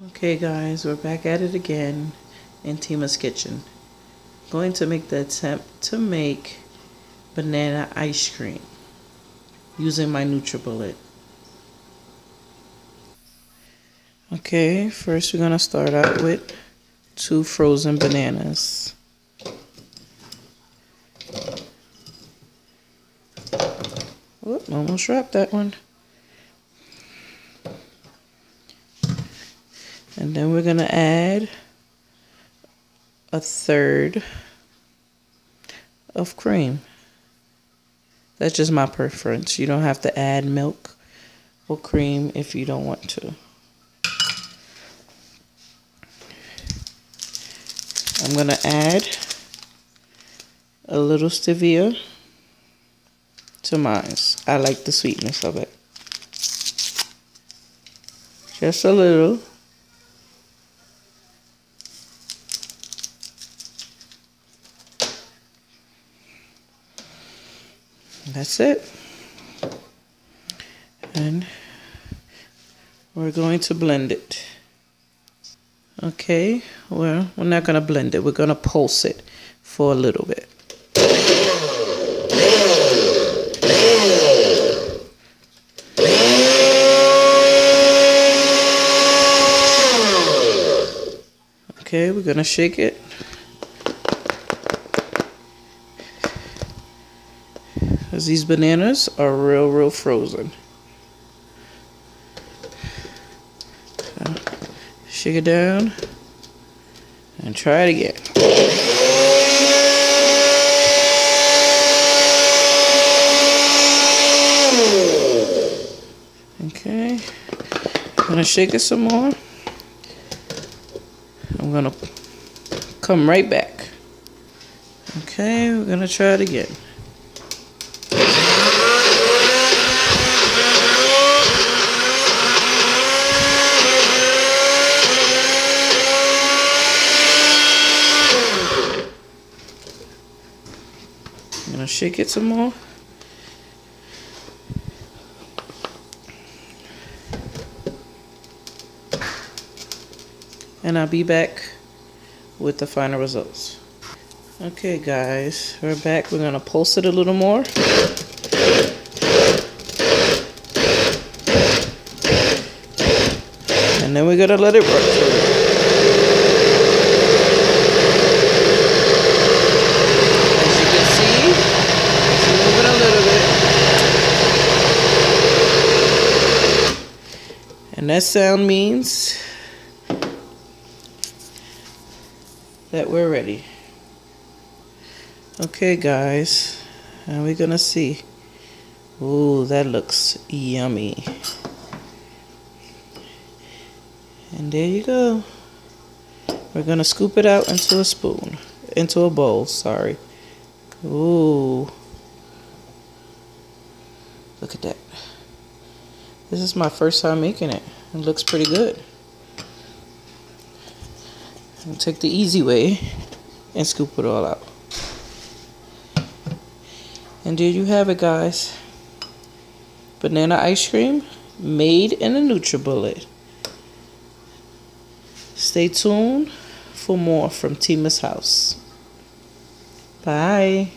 Okay guys, we're back at it again in Teama's kitchen. Going to make the attempt to make banana ice cream using my NutriBullet. Okay, first we're gonna start out with two frozen bananas. Almost dropped that one. And then we're going to add a third of cream. That's just my preference. You don't have to add milk or cream if you don't want to. I'm going to add a little stevia to mine. I like the sweetness of it. Just a little. That's it. And we're going to blend it. Okay, well, we're not going to blend it. We're going to pulse it for a little bit. Okay, we're going to shake it. Because these bananas are real, real frozen. So, shake it down and try it again. Okay, I'm gonna shake it some more. I'm gonna come right back. Okay, we're gonna try it again. Gonna shake it some more. And I'll be back with the final results. Okay guys, we're back. We're gonna pulse it a little more. And then we're gonna let it work And that sound means that we're ready. Okay, guys. And we're to see. Ooh, that looks yummy. And there you go. We're to scoop it out into a spoon. Into a bowl, sorry. Ooh. Look at that. This is my first time making it. It looks pretty good. I'll take the easy way and scoop it all out. And there you have it, guys. Banana ice cream made in a NutriBullet. Stay tuned for more from Teama's house. Bye.